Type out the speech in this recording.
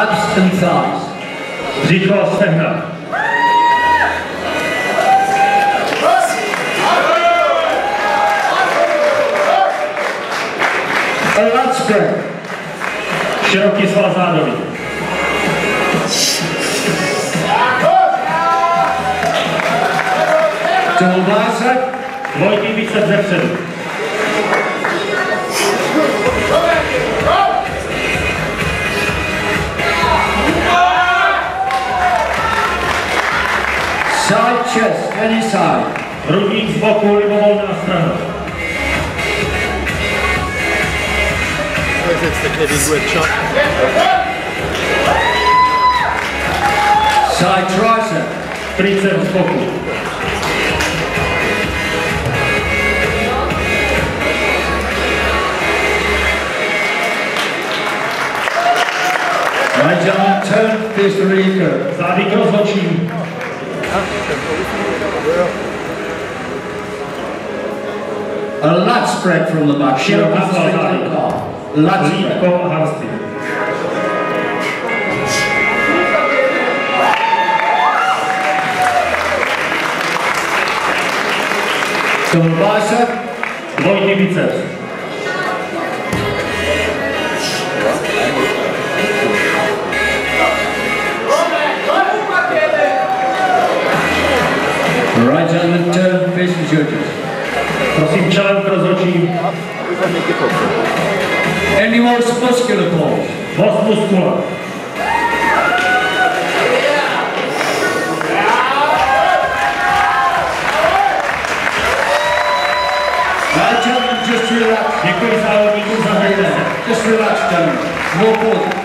Rád strýcáš, říkal Sehna. Lacké, široký svá svazádový. Kolbáse, Vojtí více zepředu. Chest, any side. Hrudník z boku, libovolná strana. It's the heavyweight shot. Side tricep. Tricep z boku. Right arm, turn, fist to recurve. Zády k rozhodčím. A lat spread from the back. Široká Shiroki sval straight zády. to the car. Lat spread. Lítko a harsty. Double bicep. Dvojitý biceps. Judges. Prosím more muscular pulls? Most gentlemen, just relax. Děkuji za. Just relax, gentlemen. No pause.